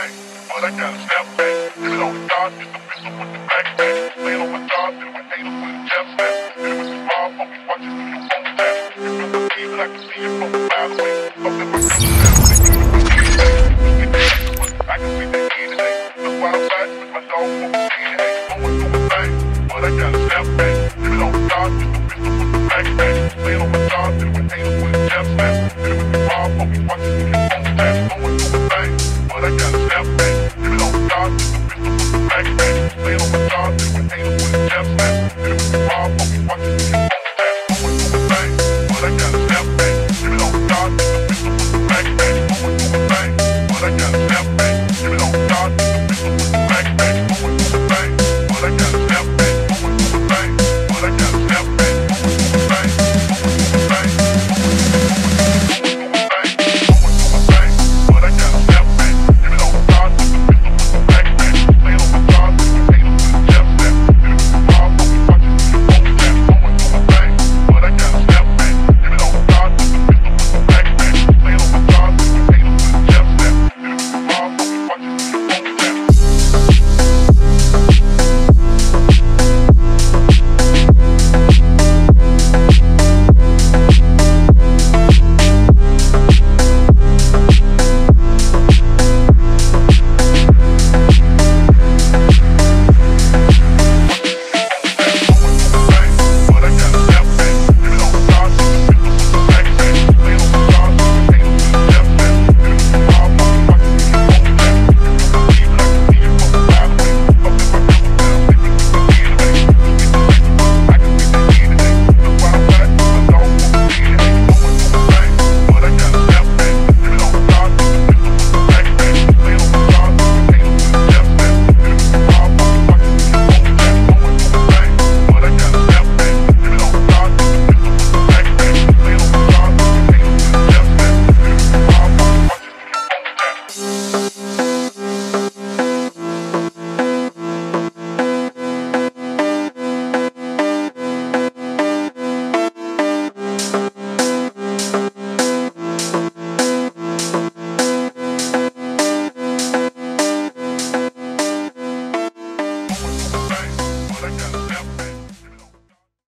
thing. All I got is that thing. It's no dot, it's a pistol with the back thing. Lay on my dot, and my anal with a chest man. And it was his mom, but we watch it through the phone test. It's not the beat, I can see it from the mile away. Up in my I can see that DNA. Look where I'm at, with my dog on the DNA. Going through a but I got a snap back. It's no dot, it's the pistol with the back thing. On my